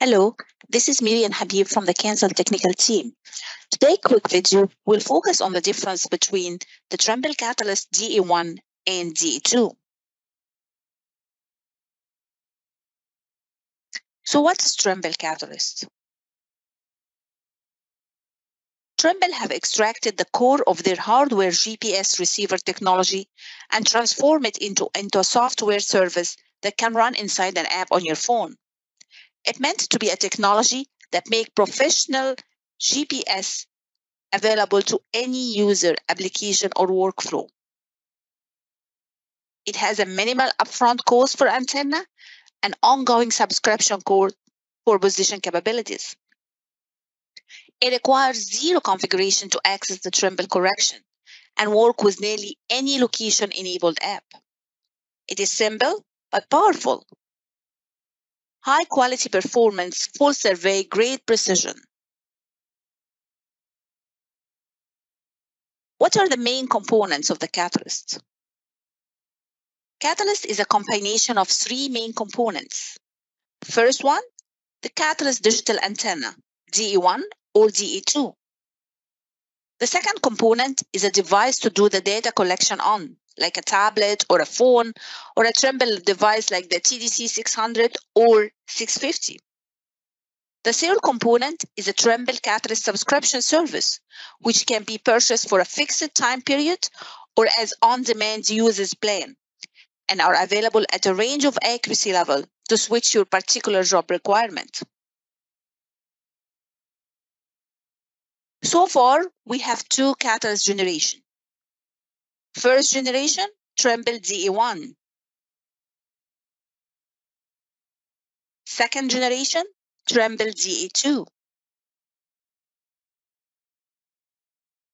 Hello, this is Mirian Habib from the Cansel technical team. Today, quick video will focus on the difference between the Trimble Catalyst DA1 and DA2. So what is Trimble Catalyst? Trimble have extracted the core of their hardware GPS receiver technology and transform it into, into a software service that can run inside an app on your phone. It meant to be a technology that make professional GPS available to any user, application, or workflow. It has a minimal upfront cost for antenna and ongoing subscription cost for position capabilities. It requires zero configuration to access the Trimble correction and work with nearly any location-enabled app. It is simple but powerful. High quality performance, full survey, great precision. What are the main components of the catalyst? Catalyst is a combination of three main components. First one, the Catalyst digital antenna, DA1 or DA2. The second component is a device to do the data collection on, like a tablet or a phone or a Trimble device like the TDC 600 or 650. The third component is a Trimble Catalyst subscription service, which can be purchased for a fixed time period or as on-demand users plan, and are available at a range of accuracy level to switch your particular job requirement. So far, we have two catalyst generation. First generation, Trimble DA1. Second generation, Trimble DA2.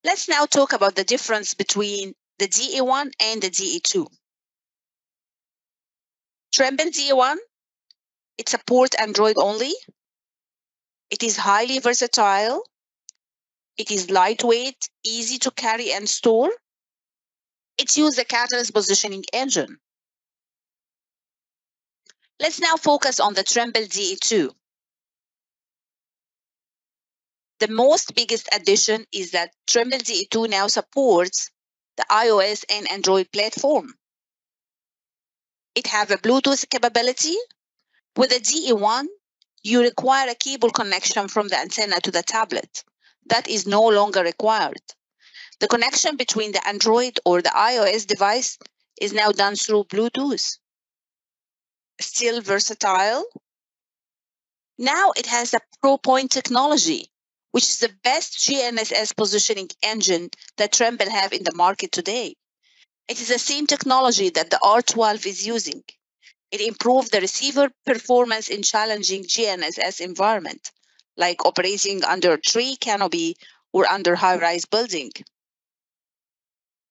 Let's now talk about the difference between the DA1 and the DA2. Trimble DA1, it supports Android only. It is highly versatile. It is lightweight, easy to carry and store. It uses the Catalyst positioning engine. Let's now focus on the Trimble DA2. The most biggest addition is that Trimble DA2 now supports the iOS and Android platform. It have a Bluetooth capability. With the DA1, you require a cable connection from the antenna to the tablet. That is no longer required. The connection between the Android or the iOS device is now done through Bluetooth. Still versatile. Now it has a ProPoint technology, which is the best GNSS positioning engine that Trimble have in the market today. It is the same technology that the R12 is using. It improved the receiver performance in challenging GNSS environment, like operating under tree canopy or under high-rise building.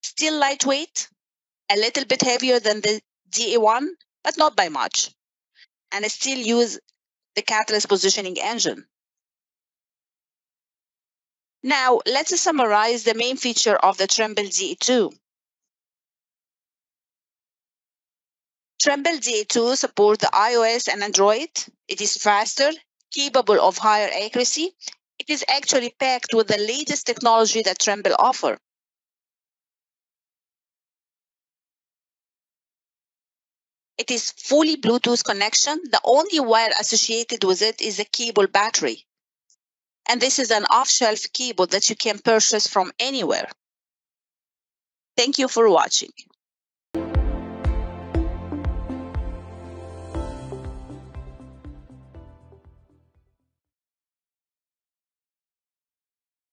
Still lightweight, a little bit heavier than the DA1, but not by much. And I still use the Catalyst positioning engine. Now, let's summarize the main feature of the Trimble DA2. Trimble DA2 supports the iOS and Android. It is faster, capable of higher accuracy. It is actually packed with the latest technology that Trimble offer. It is fully Bluetooth connection. The only wire associated with it is a cable battery. And this is an off-shelf cable that you can purchase from anywhere. Thank you for watching.